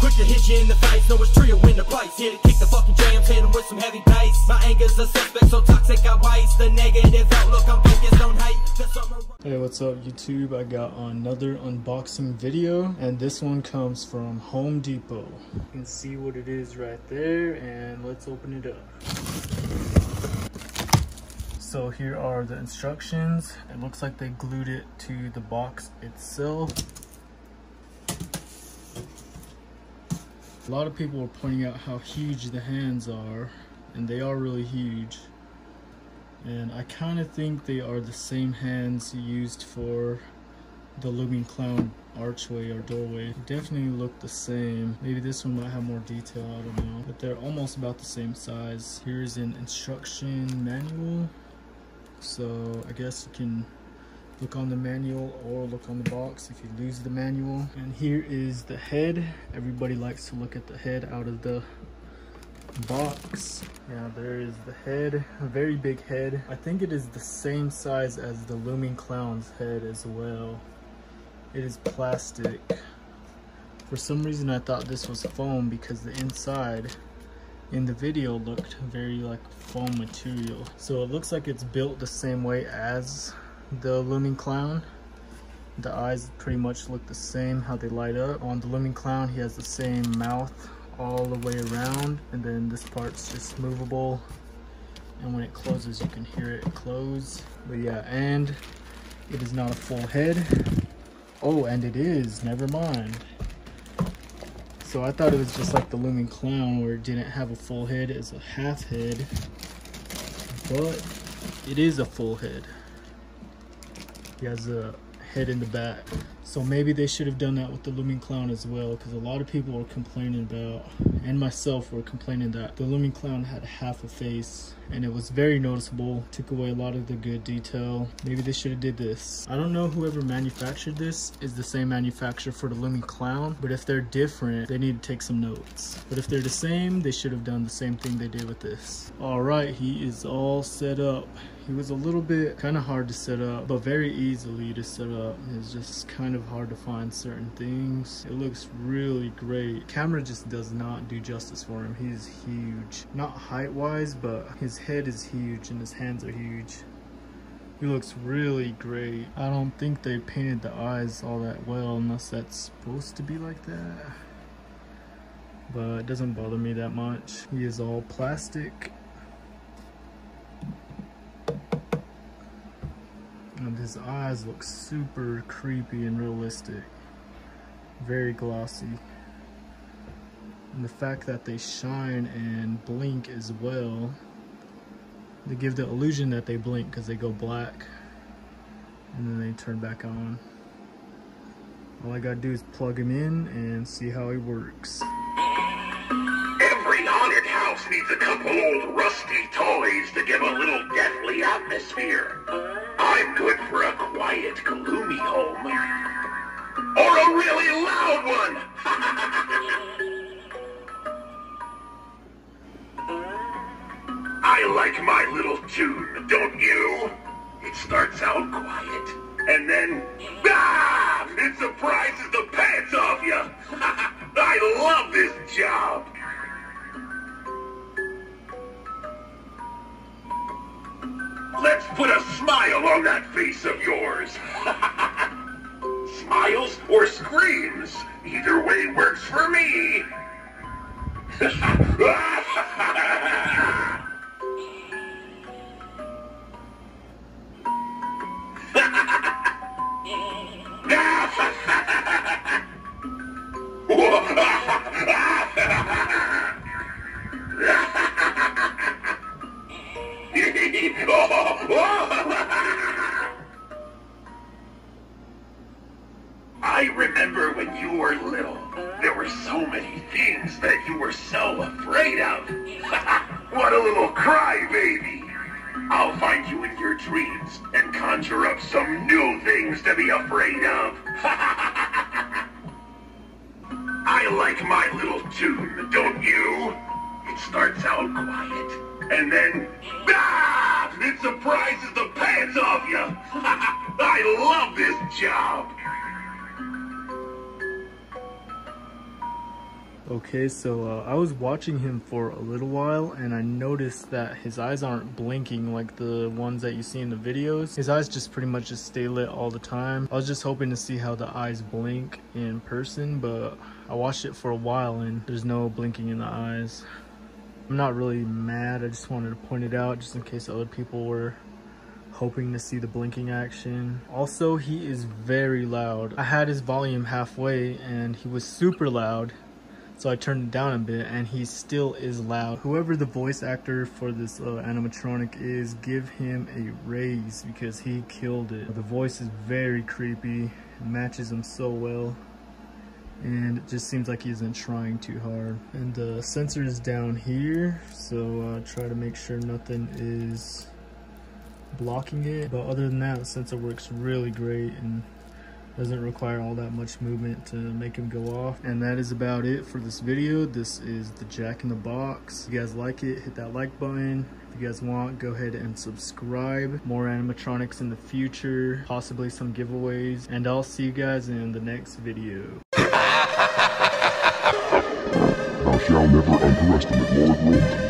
Quick to hit you in the face, know it's trio in the place. Here to kick the fucking jams, hit 'em with some heavy bass. My anger's a suspect, so toxic I waste. The negative outlook, I'm focused on hate. Hey, what's up YouTube? I got another unboxing video and this one comes from Home Depot. You can see what it is right there and let's open it up. So here are the instructions. It looks like they glued it to the box itself. A lot of people are pointing out how huge the hands are and they are really huge and I kind of think they are the same hands used for the Looming Clown archway or doorway. they Definitely look the same. Maybe this one might have more detail, I don't know. But they're almost about the same size. Here's an instruction manual. So I guess you can look on the manual or look on the box if you lose the manual. And here is the head. Everybody likes to look at the head out of the box. Yeah, there is the head, a very big head. I think it is the same size as the Looming Clown's head as well. It is plastic. For some reason I thought this was foam because the inside in the video looked very like foam material. So it looks like it's built the same way as the Looming Clown. The eyes pretty much look the same, how they light up. On the Looming Clown, he has the same mouth all the way around and then this part's just movable. And when it closes you can hear it close. But yeah and it is not a full head. Oh and it is. Never mind. So i thought it was just like the looming clown where it didn't have a full head it's a half head. But it is a full head he has a head in the back so maybe they should have done that with the Looming Clown as well because a lot of people were complaining about, and myself were complaining that the Looming Clown had half a face and it was very noticeable, took away a lot of the good detail. Maybe they should have did this. I don't know whoever manufactured this is the same manufacturer for the Looming Clown, but if they're different, they need to take some notes. But if they're the same, they should have done the same thing they did with this. All right, he is all set up. He was a little bit kind of hard to set up, but very easily to set up. It's just kind of hard to find certain things. It looks really great. Camera just does not do justice for him. He's huge. Not height-wise, but his head is huge and his hands are huge. He looks really great. I don't think they painted the eyes all that well unless that's supposed to be like that. But it doesn't bother me that much. He is all plastic and his eyes look super creepy and realistic. Very glossy. And the fact that they shine and blink as well they give the illusion that they blink because they go black and then they turn back on. All I gotta do is plug him in and see how he works. Every haunted house needs a couple old rusty toys to give a little deathly atmosphere. I'm good for a quiet, gloomy home. Or a really loud one! I like my little tune, don't you? It starts out quiet, and then, ah, it surprises the pants off you. I love this job. Let's put a smile on that face of yours. Smiles or screams, either way works for me. I remember when you were little. There were so many things that you were so afraid of. what a little crybaby. I'll find you in your dreams and conjure up some new things to be afraid of. I like my little tune, don't you? It starts out quiet, and then, ah, it surprises the pants off you. I love this job. Okay, so uh, I was watching him for a little while and I noticed that his eyes aren't blinking like the ones that you see in the videos. His eyes just pretty much just stay lit all the time. I was just hoping to see how the eyes blink in person, but I watched it for a while and there's no blinking in the eyes. I'm not really mad, I just wanted to point it out just in case other people were hoping to see the blinking action. Also, he is very loud. I had his volume halfway and he was super loud. So I turned it down a bit and he still is loud. Whoever the voice actor for this uh, animatronic is, give him a raise because he killed it. The voice is very creepy, matches him so well and it just seems like he isn't trying too hard. And the sensor is down here, so uh, try to make sure nothing is blocking it. But other than that, the sensor works really great and doesn't require all that much movement to make him go off. And that is about it for this video. This is the Jack in the Box. If you guys like it, hit that like button. If you guys want, go ahead and subscribe. More animatronics in the future, possibly some giveaways. And I'll see you guys in the next video. Thou shalt never underestimate Lord Roman.